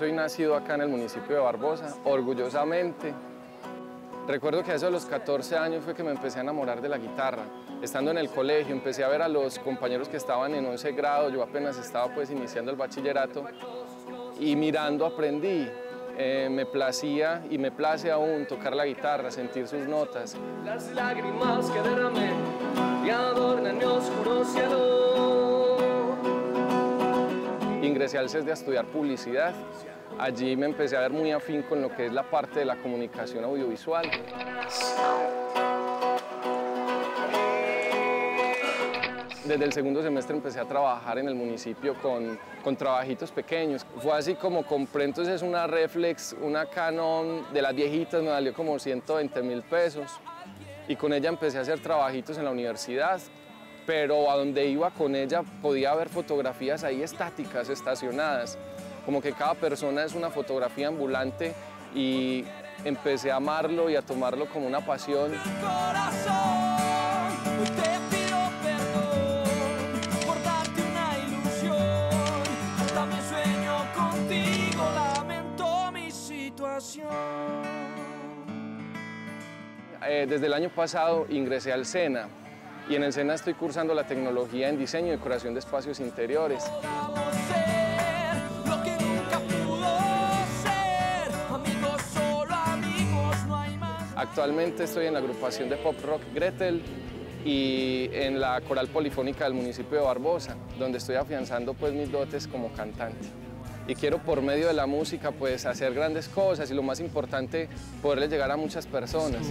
soy nacido acá en el municipio de Barbosa, orgullosamente. Recuerdo que a eso de los 14 años fue que me empecé a enamorar de la guitarra. Estando en el colegio empecé a ver a los compañeros que estaban en 11 grado, yo apenas estaba pues iniciando el bachillerato y mirando aprendí. Eh, me placía y me place aún tocar la guitarra, sentir sus notas. Las lágrimas que derramé y adornan mi oscuro cielo. Ingresé al CES de a estudiar publicidad. Allí me empecé a ver muy afín con lo que es la parte de la comunicación audiovisual. Desde el segundo semestre empecé a trabajar en el municipio con, con trabajitos pequeños. Fue así como compré entonces una Reflex, una Canon de las viejitas, me valió como 120 mil pesos. Y con ella empecé a hacer trabajitos en la universidad, pero a donde iba con ella podía ver fotografías ahí estáticas, estacionadas. Como que cada persona es una fotografía ambulante y empecé a amarlo y a tomarlo como una pasión. Eh, desde el año pasado ingresé al SENA y en el SENA estoy cursando la tecnología en diseño y decoración de espacios interiores. Actualmente estoy en la agrupación de pop rock Gretel y en la coral polifónica del municipio de Barbosa, donde estoy afianzando pues mis dotes como cantante. Y quiero por medio de la música pues hacer grandes cosas y lo más importante, poderle llegar a muchas personas.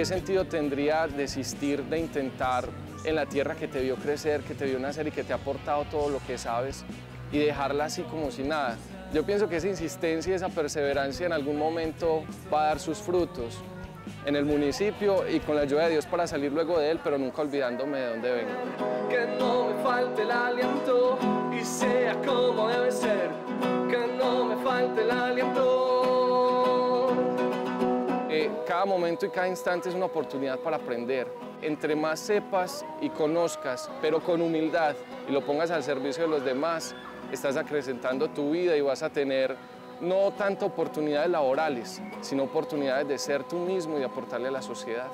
¿Qué sentido tendría desistir de intentar en la tierra que te vio crecer, que te vio nacer y que te ha aportado todo lo que sabes y dejarla así como si nada? Yo pienso que esa insistencia y esa perseverancia en algún momento va a dar sus frutos en el municipio y con la ayuda de Dios para salir luego de él, pero nunca olvidándome de dónde vengo. Que no me falte el aliento y sea como debe ser. Que no me falte el aliento. Cada momento y cada instante es una oportunidad para aprender. Entre más sepas y conozcas, pero con humildad, y lo pongas al servicio de los demás, estás acrecentando tu vida y vas a tener no tanto oportunidades laborales, sino oportunidades de ser tú mismo y de aportarle a la sociedad.